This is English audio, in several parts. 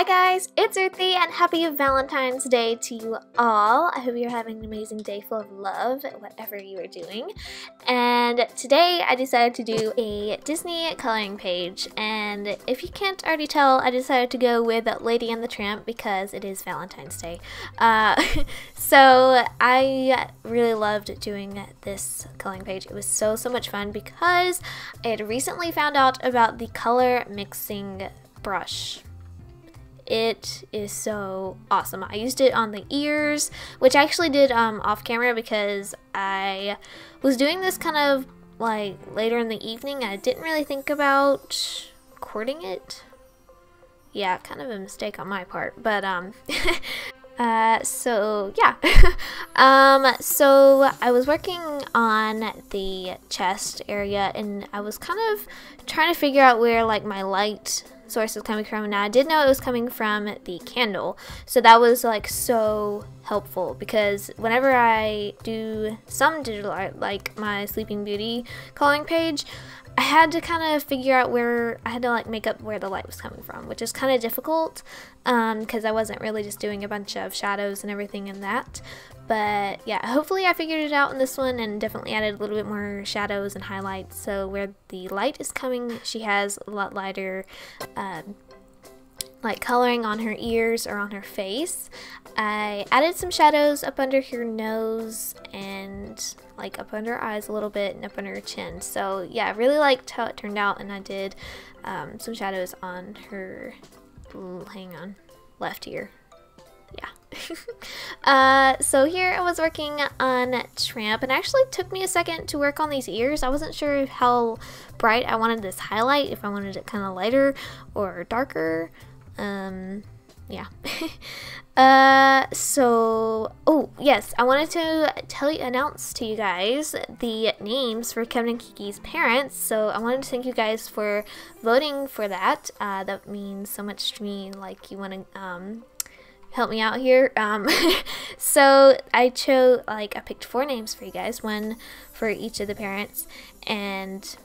Hi guys, it's Ruthie and happy Valentine's Day to you all. I hope you're having an amazing day full of love, whatever you are doing. And today I decided to do a Disney coloring page. And if you can't already tell, I decided to go with Lady and the Tramp because it is Valentine's Day. Uh, so I really loved doing this coloring page. It was so, so much fun because I had recently found out about the color mixing brush it is so awesome. I used it on the ears, which I actually did um, off camera because I was doing this kind of like later in the evening. I didn't really think about recording it. Yeah, kind of a mistake on my part, but um, Uh, so yeah. um, so I was working on the chest area and I was kind of trying to figure out where like my light source was coming from. Now I did know it was coming from the candle, so that was like so helpful because whenever I do some digital art, like my Sleeping Beauty coloring page, I had to kind of figure out where I had to like make up where the light was coming from, which is kind of difficult because um, I wasn't really just doing a bunch of shadows and everything in that. But yeah, hopefully I figured it out in this one and definitely added a little bit more shadows and highlights. So where the light is coming, she has a lot lighter um, like coloring on her ears or on her face. I added some shadows up under her nose and like up under her eyes a little bit and up under her chin. So yeah, I really liked how it turned out and I did um, some shadows on her, hang on, left ear. Yeah. uh, so here I was working on Tramp and actually took me a second to work on these ears. I wasn't sure how bright I wanted this highlight, if I wanted it kind of lighter or darker. Um, yeah. uh, so, oh, yes, I wanted to tell you, announce to you guys the names for Kevin and Kiki's parents. So, I wanted to thank you guys for voting for that. Uh, that means so much to me. Like, you want to, um, help me out here. Um, so I chose, like, I picked four names for you guys, one for each of the parents, and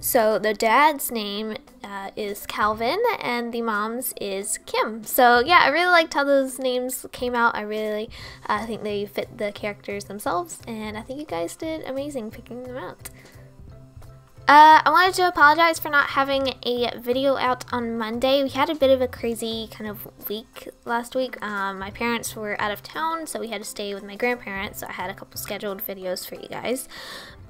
so the dad's name uh, is Calvin and the mom's is Kim. So yeah, I really liked how those names came out. I really uh, think they fit the characters themselves and I think you guys did amazing picking them out. Uh, I wanted to apologize for not having a video out on Monday. We had a bit of a crazy kind of week last week. Um, my parents were out of town, so we had to stay with my grandparents, so I had a couple scheduled videos for you guys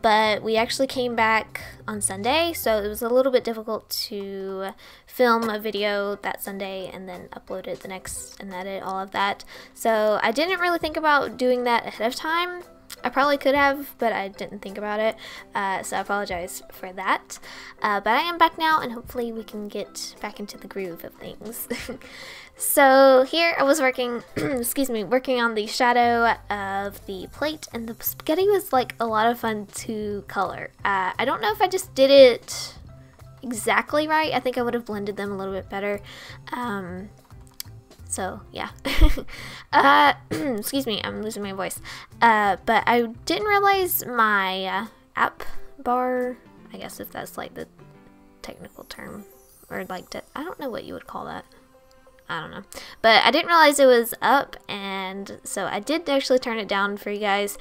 but we actually came back on Sunday, so it was a little bit difficult to film a video that Sunday and then upload it the next and edit all of that. So I didn't really think about doing that ahead of time. I probably could have, but I didn't think about it, uh, so I apologize for that. Uh, but I am back now, and hopefully we can get back into the groove of things. So here I was working, excuse me, working on the shadow of the plate and the spaghetti was like a lot of fun to color. Uh, I don't know if I just did it exactly right. I think I would have blended them a little bit better. Um, so yeah. uh, excuse me, I'm losing my voice. Uh, but I didn't realize my uh, app bar, I guess if that's like the technical term, or like, I don't know what you would call that. I don't know. But I didn't realize it was up, and so I did actually turn it down for you guys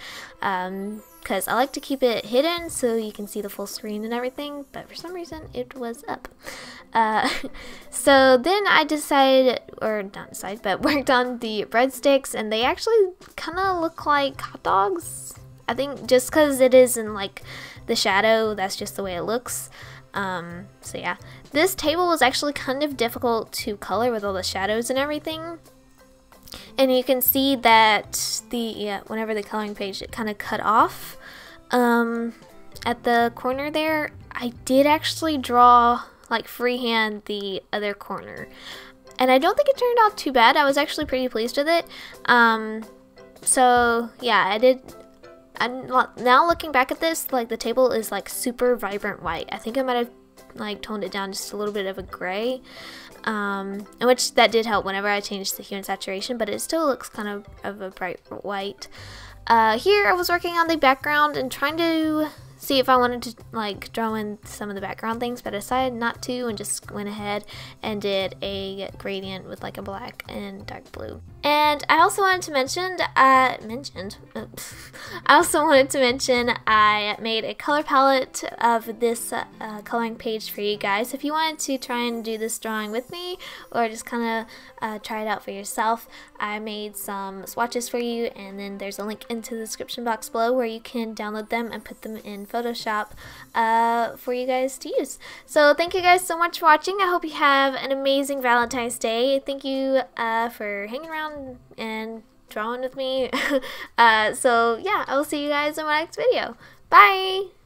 because I like to keep it hidden so you can see the full screen and everything, but for some reason it was up. Uh, so then I decided, or not decided, but worked on the breadsticks, and they actually kind of look like hot dogs. I think just because it is in like the shadow, that's just the way it looks. Um, so yeah, this table was actually kind of difficult to color with all the shadows and everything. And you can see that the yeah, whenever the coloring page it kind of cut off um, at the corner there. I did actually draw like freehand the other corner. And I don't think it turned out too bad. I was actually pretty pleased with it. Um, so yeah, I did I'm now looking back at this, like the table is like super vibrant white. I think I might have like toned it down just a little bit of a gray, um, which that did help whenever I changed the hue and saturation, but it still looks kind of of a bright white. Uh, here I was working on the background and trying to see if I wanted to like draw in some of the background things, but I decided not to and just went ahead and did a gradient with like a black and dark blue. And I also wanted to mention, uh, mentioned, oops. I also wanted to mention I made a color palette of this uh, coloring page for you guys. If you wanted to try and do this drawing with me or just kind of uh, try it out for yourself, I made some swatches for you and then there's a link into the description box below where you can download them and put them in Photoshop uh, for you guys to use. So thank you guys so much for watching. I hope you have an amazing Valentine's Day. Thank you uh, for hanging around and drawing with me. uh, so yeah, I will see you guys in my next video. Bye!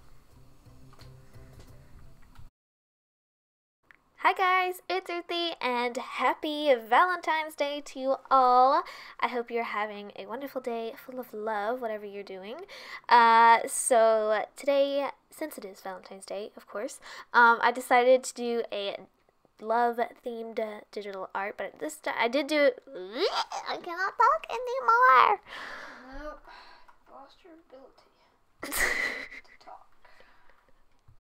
Hi guys, it's Ruthie and happy Valentine's Day to you all. I hope you're having a wonderful day full of love, whatever you're doing. Uh, so today, since it is Valentine's Day, of course, um, I decided to do a love themed uh, digital art, but this time I did do it. I cannot talk anymore. Nope. Lost your ability.